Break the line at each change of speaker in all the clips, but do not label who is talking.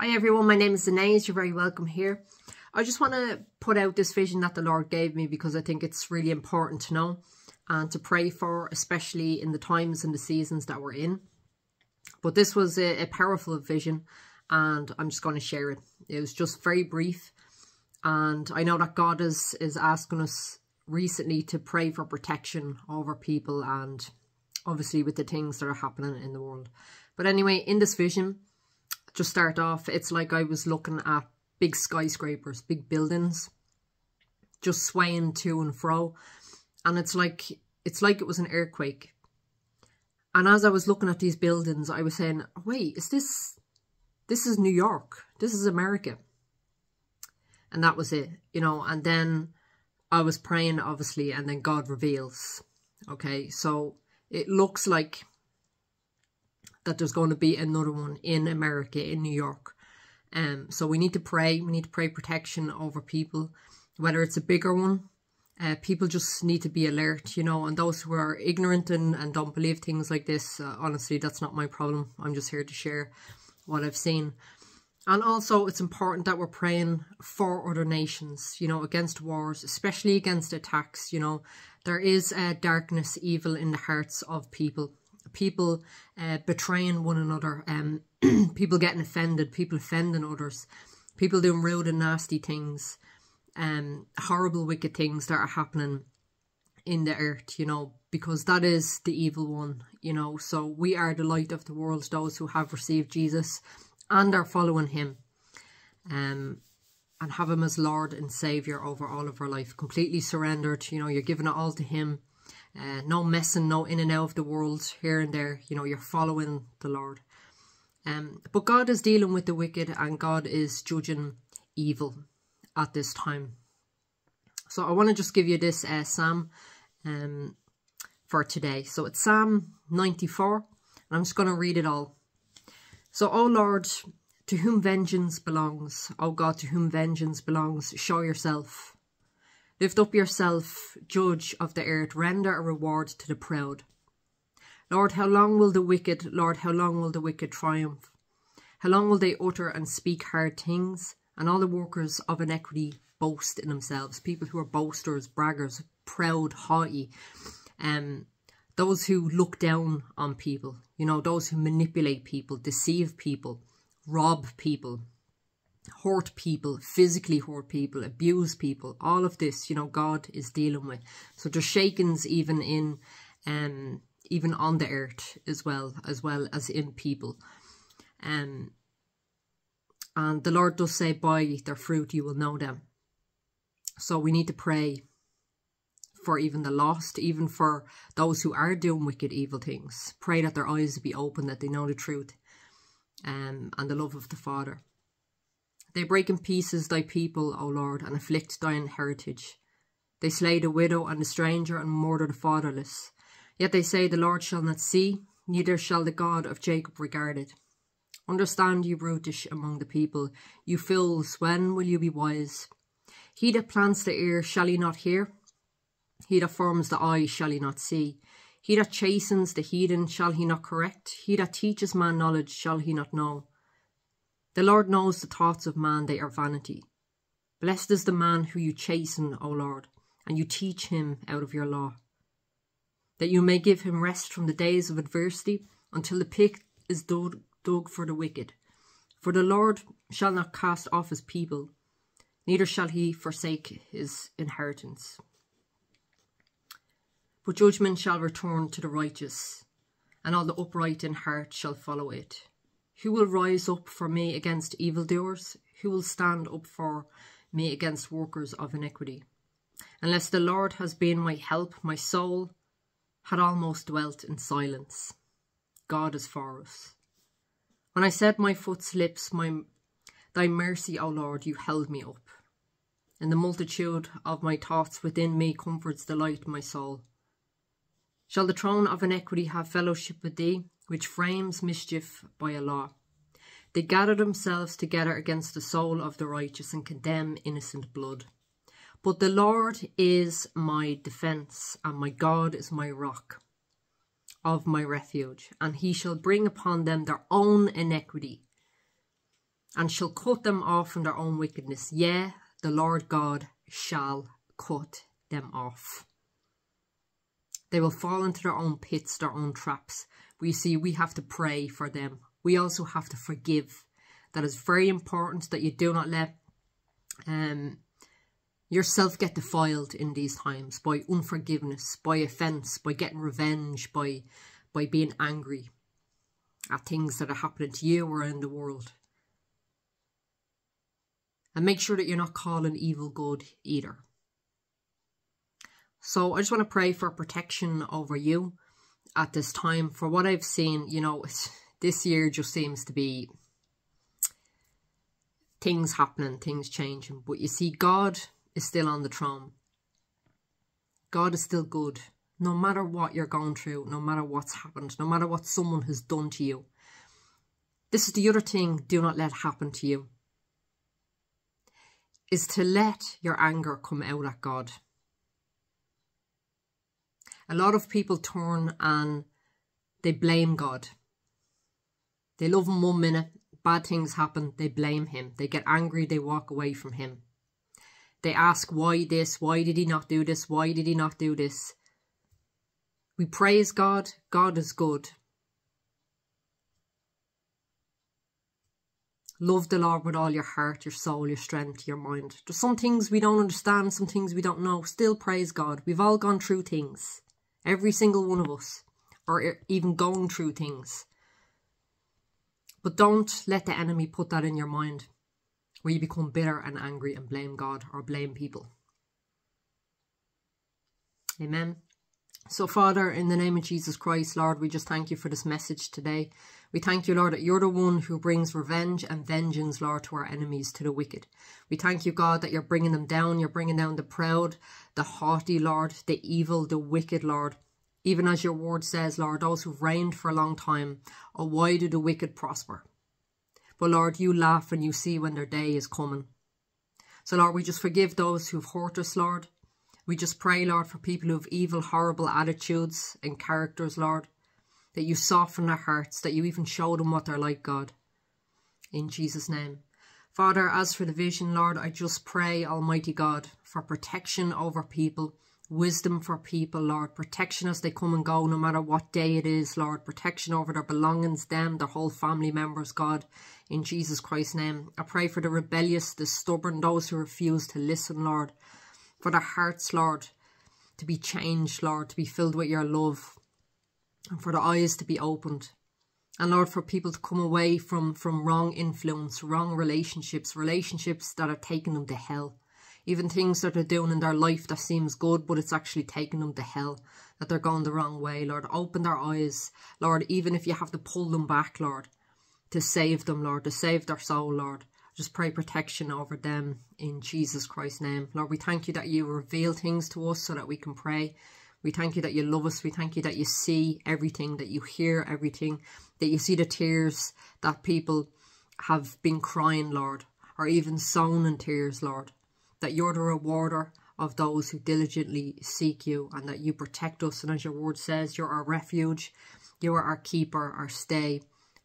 Hi everyone, my name is Inez. You're very welcome here. I just want to put out this vision that the Lord gave me because I think it's really important to know and to pray for, especially in the times and the seasons that we're in. But this was a, a powerful vision and I'm just going to share it. It was just very brief and I know that God is, is asking us recently to pray for protection over people and obviously with the things that are happening in the world. But anyway, in this vision, just start off, it's like I was looking at big skyscrapers, big buildings, just swaying to and fro. And it's like, it's like it was an earthquake. And as I was looking at these buildings, I was saying, wait, is this, this is New York. This is America. And that was it, you know, and then I was praying, obviously, and then God reveals. Okay, so it looks like that there's going to be another one in America, in New York. Um, so we need to pray. We need to pray protection over people, whether it's a bigger one. Uh, people just need to be alert, you know, and those who are ignorant and, and don't believe things like this, uh, honestly, that's not my problem. I'm just here to share what I've seen. And also, it's important that we're praying for other nations, you know, against wars, especially against attacks, you know. There is uh, darkness, evil in the hearts of people people uh, betraying one another, um, people getting offended, people offending others, people doing rude and nasty things, um, horrible, wicked things that are happening in the earth, you know, because that is the evil one, you know. So we are the light of the world, those who have received Jesus and are following him. Um, and have him as Lord and Saviour over all of our life. Completely surrendered, you know, you're giving it all to him. Uh, no messing, no in and out of the world here and there. You know, you're following the Lord. Um, but God is dealing with the wicked and God is judging evil at this time. So I want to just give you this uh, Psalm um, for today. So it's Psalm 94 and I'm just going to read it all. So, O Lord, to whom vengeance belongs, O God, to whom vengeance belongs, show yourself. Lift up yourself, judge of the earth, render a reward to the proud. Lord, how long will the wicked, Lord, how long will the wicked triumph? How long will they utter and speak hard things? And all the workers of iniquity boast in themselves. People who are boasters, braggers, proud, haughty. Um, those who look down on people. You know, those who manipulate people, deceive people, rob people, hurt people, physically hurt people, abuse people, all of this, you know, God is dealing with. So there's shakings even in, um, even on the earth as well, as well as in people. Um, and the Lord does say, by their fruit you will know them. So we need to pray for even the lost, even for those who are doing wicked, evil things. Pray that their eyes be open, that they know the truth um, and the love of the Father. They break in pieces thy people, O Lord, and afflict thine heritage. They slay the widow and the stranger and murder the fatherless. Yet they say the Lord shall not see, neither shall the God of Jacob regard it. Understand, you brutish among the people, you fools, when will you be wise? He that plants the ear, shall he not hear? He that forms the eye, shall he not see? He that chastens the heathen, shall he not correct? He that teaches man knowledge, shall he not know? The Lord knows the thoughts of man, they are vanity. Blessed is the man who you chasten, O Lord, and you teach him out of your law. That you may give him rest from the days of adversity until the pit is dug, dug for the wicked. For the Lord shall not cast off his people, neither shall he forsake his inheritance. But judgment shall return to the righteous, and all the upright in heart shall follow it. Who will rise up for me against evildoers? Who will stand up for me against workers of iniquity? Unless the Lord has been my help, my soul had almost dwelt in silence. God is for us. When I said my foot slips, my, thy mercy, O Lord, you held me up. In the multitude of my thoughts within me comforts delight my soul. Shall the throne of iniquity have fellowship with thee? Which frames mischief by a law. They gather themselves together against the soul of the righteous and condemn innocent blood. But the Lord is my defence, and my God is my rock of my refuge, and he shall bring upon them their own iniquity. and shall cut them off from their own wickedness. Yea, the Lord God shall cut them off. They will fall into their own pits, their own traps. We see we have to pray for them. We also have to forgive. That is very important that you do not let um, yourself get defiled in these times by unforgiveness, by offence, by getting revenge, by by being angry at things that are happening to you or in the world. And make sure that you're not calling evil good either. So I just want to pray for protection over you at this time. For what I've seen, you know, this year just seems to be things happening, things changing. But you see, God is still on the throne. God is still good. No matter what you're going through, no matter what's happened, no matter what someone has done to you. This is the other thing do not let happen to you. Is to let your anger come out at God. A lot of people turn and they blame God. They love him one minute, bad things happen, they blame him. They get angry, they walk away from him. They ask, why this? Why did he not do this? Why did he not do this? We praise God. God is good. Love the Lord with all your heart, your soul, your strength, your mind. There's some things we don't understand, some things we don't know. Still praise God. We've all gone through things. Every single one of us. are even going through things. But don't let the enemy put that in your mind where you become bitter and angry and blame God or blame people. Amen. So, Father, in the name of Jesus Christ, Lord, we just thank you for this message today. We thank you, Lord, that you're the one who brings revenge and vengeance, Lord, to our enemies, to the wicked. We thank you, God, that you're bringing them down. You're bringing down the proud, the haughty, Lord, the evil, the wicked, Lord. Even as your word says, Lord, those who've reigned for a long time, oh, why do the wicked prosper? But Lord, you laugh and you see when their day is coming. So Lord, we just forgive those who've hurt us, Lord. We just pray, Lord, for people who have evil, horrible attitudes and characters, Lord. That you soften their hearts, that you even show them what they're like, God. In Jesus' name. Father, as for the vision, Lord, I just pray, Almighty God, for protection over people wisdom for people, Lord. Protection as they come and go, no matter what day it is, Lord. Protection over their belongings, them, their whole family members, God. In Jesus Christ's name. I pray for the rebellious, the stubborn, those who refuse to listen, Lord. For their hearts, Lord, to be changed, Lord, to be filled with your love. And for the eyes to be opened. And Lord, for people to come away from, from wrong influence, wrong relationships, relationships that are taking them to hell even things that they're doing in their life that seems good, but it's actually taking them to hell, that they're going the wrong way, Lord. Open their eyes, Lord, even if you have to pull them back, Lord, to save them, Lord, to save their soul, Lord. Just pray protection over them in Jesus Christ's name. Lord, we thank you that you reveal things to us so that we can pray. We thank you that you love us. We thank you that you see everything, that you hear everything, that you see the tears that people have been crying, Lord, or even sown in tears, Lord that you're the rewarder of those who diligently seek you and that you protect us. And as your word says, you're our refuge, you are our keeper, our stay,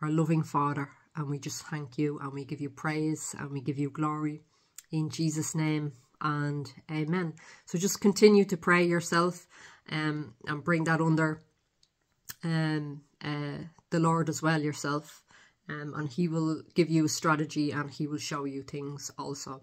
our loving Father. And we just thank you and we give you praise and we give you glory in Jesus' name and amen. So just continue to pray yourself um, and bring that under um, uh, the Lord as well yourself. Um, and he will give you a strategy and he will show you things also.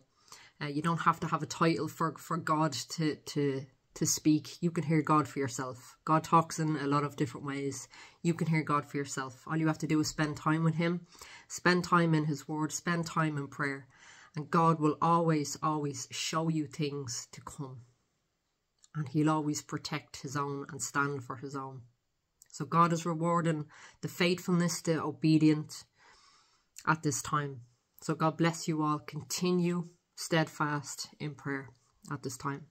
Uh, you don't have to have a title for, for God to, to, to speak. You can hear God for yourself. God talks in a lot of different ways. You can hear God for yourself. All you have to do is spend time with him, spend time in his word, spend time in prayer. And God will always, always show you things to come. And he'll always protect his own and stand for his own. So God is rewarding the faithfulness, the obedient at this time. So God bless you all. Continue steadfast in prayer at this time.